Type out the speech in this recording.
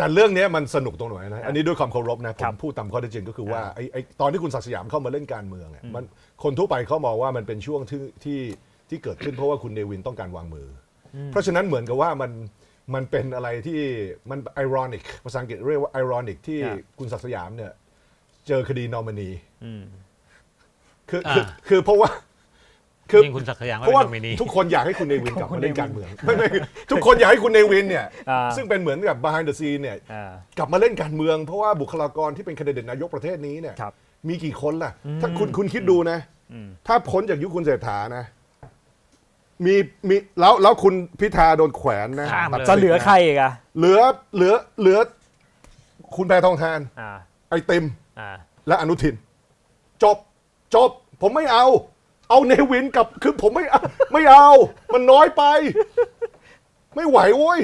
แต่เรื่องเนี้ยมันสนุกตรงไหนนะ อันนี้ด้วยความเคารพนะผครัมบพูดตามข้อเท็จจริงก็คือว่าไอ้ไอ้ตอนที่คุณศักดิ์สยามเข้ามาเล่นการเมืองอะมันคนทั่วไปเขามองว่ามันเป็นช่วงที่ที่ที่เกิดขึ้นเพราะว่าคุณเนวินต้องการวางมืออเพราะฉะนั้นเหมือนกับว่ามันมันเป็นอะไรที่มัน ironic ภาษาอังกฤษเรียกว่า ironic ที่ครับคุณศักดิ์สยามเนี่ยเจอคดีนอมินีอืมคือคืออ่าคือเพราะว่า คือยิ่งคุณศักดิ์สยามก็เพราะว่าเป็นโนมินีทุกคนอยากให้คุณเนวินกลับมาเล่นการเมืองไม่ไม่ทุกคนอยากให้คุณเนวินเนี่ยอ่าซึ่งเป็นเหมือนกับ behind the scene เนี่ยอ่ากลับมาเล่นการเมือง เพราะว่าบุคลากรที่เป็นคนดิเดตนายกประเทศนี้เนี่ยครับมีกี่คนล่ะ ถ้าคุณคุณคิดดูนะ ถ้าพ้นจากยุคคุณเศรษฐานะมีมีแล้วแล้วคุณพิธาโดนแขวนนะข้ามเลยจะเหลือใครอีกอะเหลือเหลือเหลือ คุณแพทองทานอ่าไอติมอ่าและอนุทิน จบจบ ผมไม่เอา เอาเนวินกับคือผมไม่ไม่เอา มันน้อยไป ไม่ไหวโว้ย